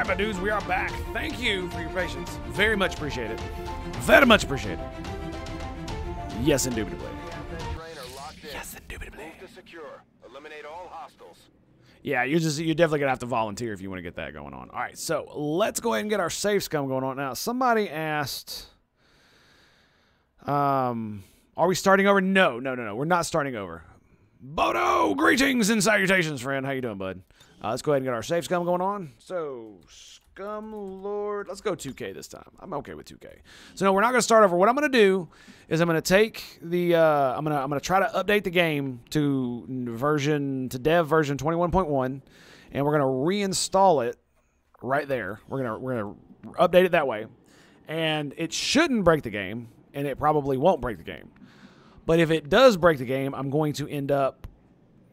All right, my dudes, we are back. Thank you for your patience. Very much appreciate it. Very much appreciate it. Yes, indubitably. The advent train are locked in. Yes, indubitably. Move to secure. Eliminate all hostiles. Yeah, you're just you're definitely gonna have to volunteer if you want to get that going on. All right, so let's go ahead and get our save scum going on now. Somebody asked, um, are we starting over? No, no, no, no. We're not starting over. Bodo, greetings and salutations, friend. How you doing, bud? Uh, let's go ahead and get our save scum going on. So, scum lord, let's go 2K this time. I'm okay with 2K. So no, we're not gonna start over. What I'm gonna do is I'm gonna take the uh, I'm gonna I'm gonna try to update the game to version to dev version 21.1, and we're gonna reinstall it right there. We're gonna we're gonna update it that way, and it shouldn't break the game, and it probably won't break the game. But if it does break the game, I'm going to end up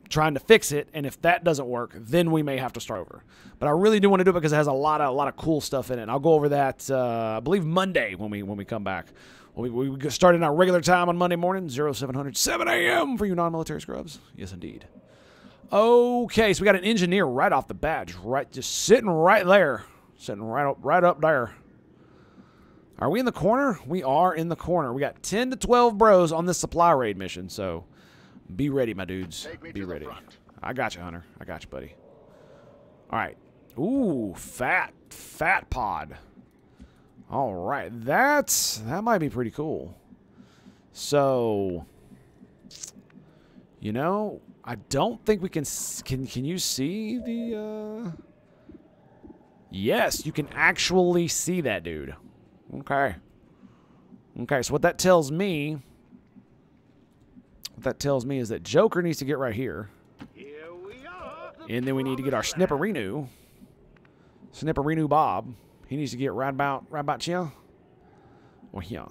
trying to fix it, and if that doesn't work, then we may have to start over. But I really do want to do it because it has a lot of a lot of cool stuff in it. And I'll go over that uh, I believe Monday when we when we come back. We, we start in our regular time on Monday morning, 0700 7 a.m. for you non-military scrubs. Yes, indeed. Okay, so we got an engineer right off the badge, right, just sitting right there, sitting right up, right up there. Are we in the corner? We are in the corner. We got 10 to 12 bros on this supply raid mission, so be ready, my dudes. Be ready. I got you, Hunter. I got you, buddy. All right. Ooh, fat, fat pod. All right, that's that might be pretty cool. So, you know, I don't think we can. Can Can you see the? uh Yes, you can actually see that dude. Okay. Okay, so what that tells me, what that tells me is that Joker needs to get right here. Here are. And then we need to get our Snipperino. Snipperino Bob. He needs to get right about right about here. Or here.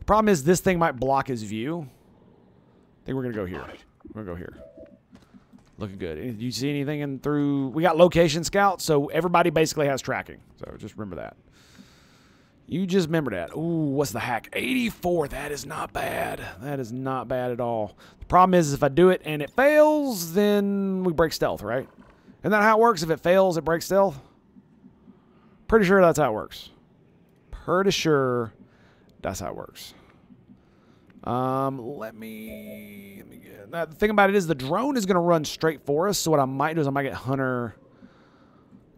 The problem is this thing might block his view. I think we're gonna go here. We're gonna go here. Looking good. Do you see anything in through? We got location scout, so everybody basically has tracking. So just remember that. You just remember that. Ooh, what's the hack? 84. That is not bad. That is not bad at all. The problem is, if I do it and it fails, then we break stealth, right? Isn't that how it works? If it fails, it breaks stealth? Pretty sure that's how it works. Pretty sure that's how it works. Um, let me. Let me get, now, the thing about it is the drone is going to run straight for us. So what I might do is I might get Hunter.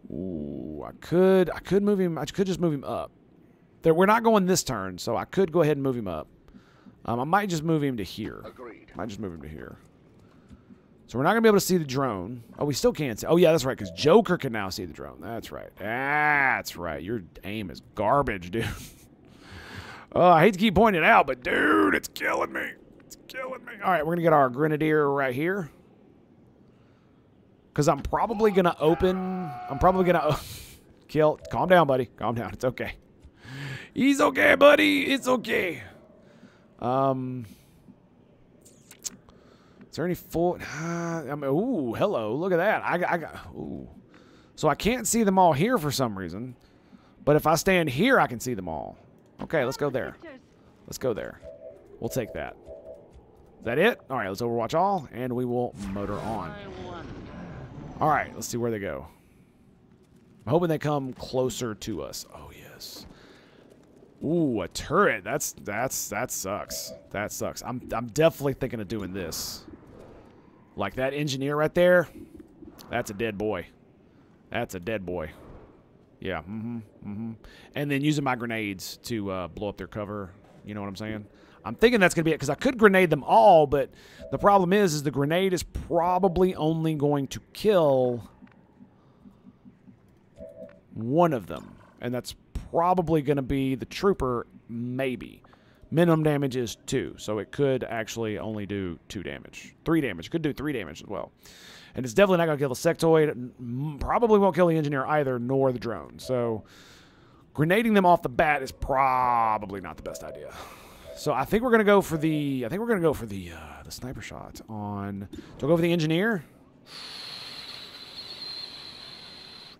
Ooh, I could. I could move him. I could just move him up. There, we're not going this turn, so I could go ahead and move him up. Um, I might just move him to here. Agreed. Might just move him to here. So we're not gonna be able to see the drone. Oh, we still can't see. Oh yeah, that's right, because Joker can now see the drone. That's right. That's right. Your aim is garbage, dude. oh, I hate to keep pointing it out, but dude, it's killing me. It's killing me. All right, we're gonna get our grenadier right here. Cause I'm probably gonna open. I'm probably gonna kill. Calm down, buddy. Calm down. It's okay. He's okay, buddy. It's okay. Um. Is there any full? Uh, I mean, ooh, hello. Look at that. I, got- I got. Ooh. So I can't see them all here for some reason, but if I stand here, I can see them all. Okay, let's go there. Let's go there. We'll take that. Is that it? All right, let's overwatch all, and we will motor on. All right, let's see where they go. I'm hoping they come closer to us. Oh yes. Ooh, a turret. That's that's that sucks. That sucks. I'm I'm definitely thinking of doing this. Like that engineer right there. That's a dead boy. That's a dead boy. Yeah. Mm-hmm. Mm-hmm. And then using my grenades to uh, blow up their cover. You know what I'm saying? I'm thinking that's gonna be it because I could grenade them all, but the problem is, is the grenade is probably only going to kill one of them, and that's probably going to be the trooper. Maybe minimum damage is two, so it could actually only do two damage, three damage. Could do three damage as well, and it's definitely not going to kill the sectoid. Probably won't kill the engineer either, nor the drone. So grenading them off the bat is probably not the best idea. So I think we're gonna go for the. I think we're gonna go for the uh, the sniper shot on. Do I go for the engineer?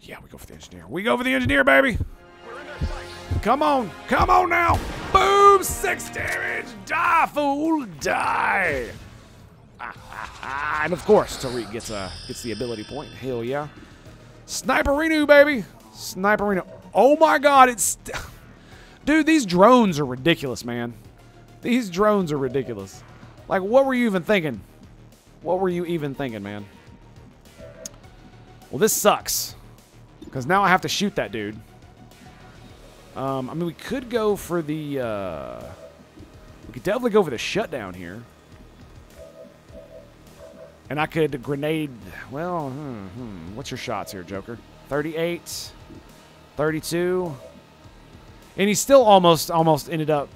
Yeah, we go for the engineer. We go for the engineer, baby. Come on, come on now. Boom, six damage. Die, fool, die. Ah. And of course, Tariq gets a gets the ability point. Hell yeah. Sniperino, baby. Sniperino. Oh my God, it's. Dude, these drones are ridiculous, man. These drones are ridiculous. Like, what were you even thinking? What were you even thinking, man? Well, this sucks. Because now I have to shoot that dude. Um, I mean, we could go for the. Uh, we could definitely go for the shutdown here. And I could grenade. Well, hmm, hmm. what's your shots here, Joker? 38, 32. And he still almost almost ended up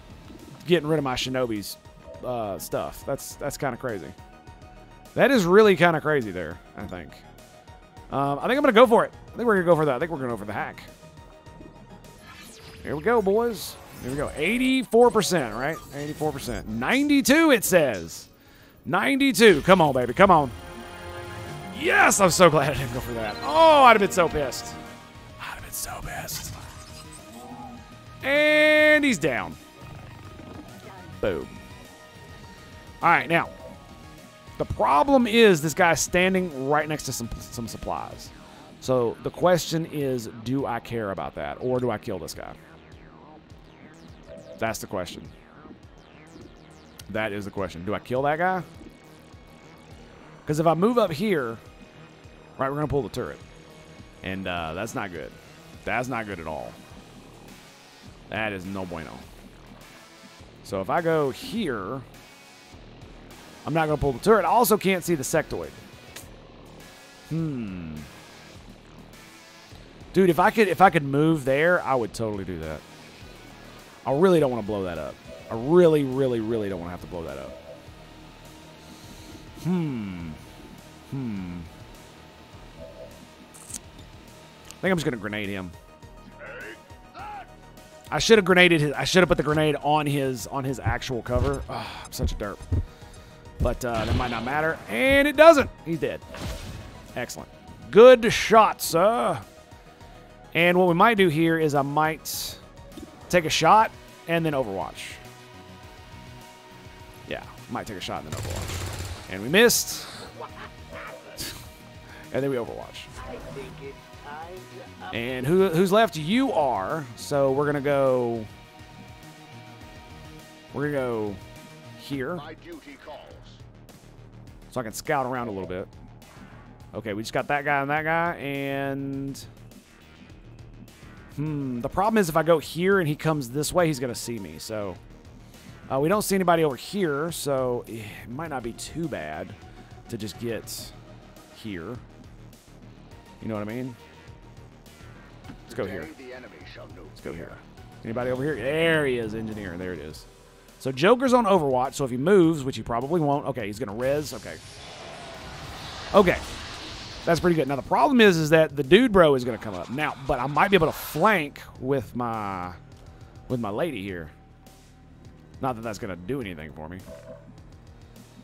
getting rid of my shinobi's uh, stuff. That's that's kind of crazy. That is really kind of crazy there. I think. Um, I think I'm gonna go for it. I think we're gonna go for that. I think we're gonna go for the hack. Here we go, boys. Here we go. 84%, right? 84%. 92, it says. 92. Come on, baby. Come on. Yes, I'm so glad I didn't go for that. Oh, I'd have been so pissed. I'd have been so pissed. And he's down. Boom. All right, now. The problem is this guy's standing right next to some some supplies. So the question is, do I care about that, or do I kill this guy? That's the question. That is the question. Do I kill that guy? Because if I move up here, right, we're gonna pull the turret, and uh, that's not good. That's not good at all. That is no bueno. So if I go here, I'm not going to pull the turret. I also can't see the sectoid. Hmm. Dude, if I could if I could move there, I would totally do that. I really don't want to blow that up. I really, really, really don't want to have to blow that up. Hmm. Hmm. I think I'm just gonna grenade him. I should have grenaded his. I should have put the grenade on his on his actual cover. Oh, I'm such a derp. But uh, that might not matter. And it doesn't. He's dead. Excellent. Good shot, sir. And what we might do here is I might take a shot and then Overwatch. Yeah, might take a shot and then Overwatch. And we missed. and then we Overwatch. I think it's time to up And who who's left? You are. So we're gonna go. We're gonna go here, My duty calls. so I can scout around a little bit. Okay, we just got that guy and that guy, and hmm. The problem is if I go here and he comes this way, he's gonna see me. So uh, we don't see anybody over here, so eh, it might not be too bad to just get here. You know what I mean? Let's go here. Today, The enemy shall know Let's go here. Anybody over here? There he is, engineer. There it is. So Joker's on Overwatch, so if he moves, which he probably won't, okay, he's gonna res. Okay. Okay. That's pretty good. Now the problem is is that the dude bro is gonna come up. Now, but I might be able to flank with my with my lady here. Not that that's gonna do anything for me.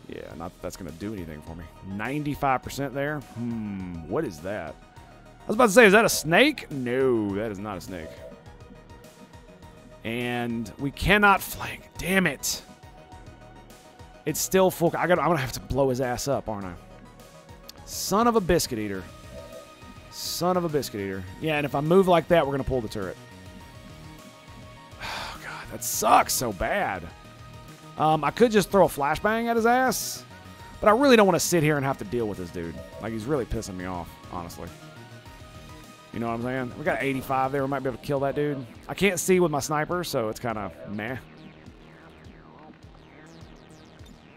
Yeah, not that that's gonna do anything for me. 95% there? Hmm, what is that? I was about to say, is that a snake? No, that is not a snake. And we cannot flank. Damn it. It's still full. I got. I'm gonna have to blow his ass up, aren't I? Son of a biscuit eater. Son of a biscuit eater. Yeah, and if I move like that, we're gonna pull the turret. Oh god, that sucks so bad. Um, I could just throw a flashbang at his ass, but I really don't want to sit here and have to deal with this dude. Like he's really pissing me off, honestly. You know what I'm saying? We got 85 there. We might be able to kill that dude. I can't see with my sniper, so it's kind of meh.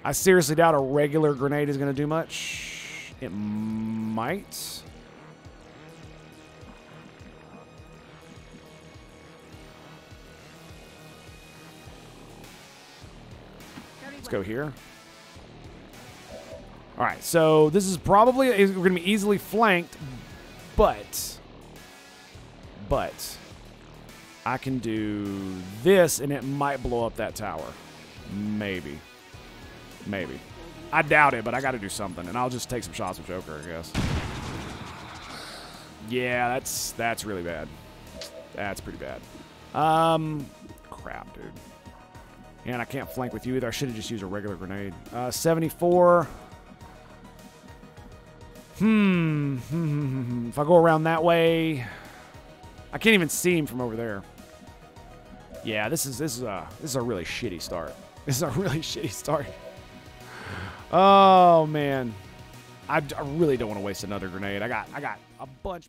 I seriously doubt a regular grenade is going to do much. It might. Let's go here. All right, so this is probably we're going to be easily flanked, but but I can do this and it might blow up that tower. Maybe. Maybe. I doubt it, but I got to do something, and I'll just take some shots with Joker, I guess. Yeah, that's that's really bad. That's pretty bad. Um, crap, dude. And I can't flank with you either. I should have just used a regular grenade. Uh, 74. Hmm. Hmm. If I go around that way, I can't even see him from over there. Yeah, this is this is a this is a really shitty start. This is a really shitty start. Oh man, I, I really don't want to waste another grenade. I got I got a bunch.